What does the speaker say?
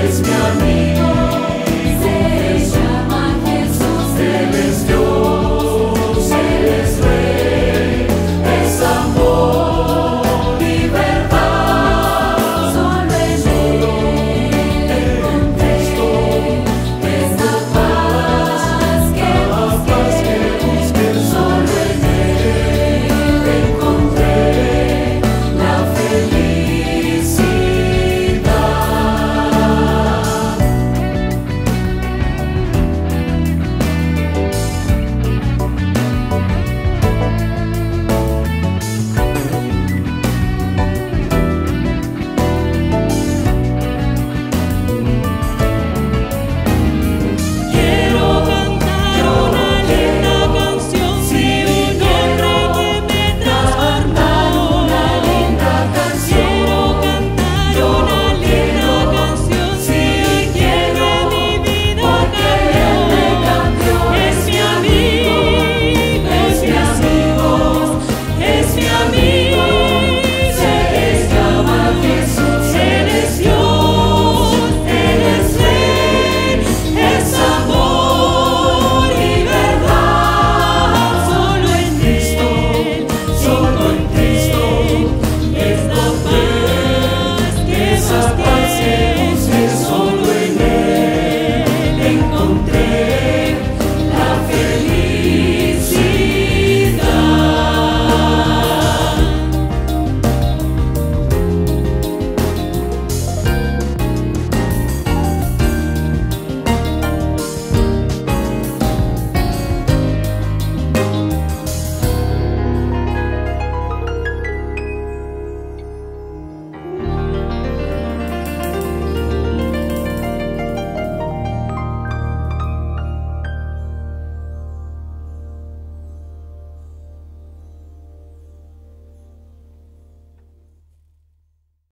Christmas.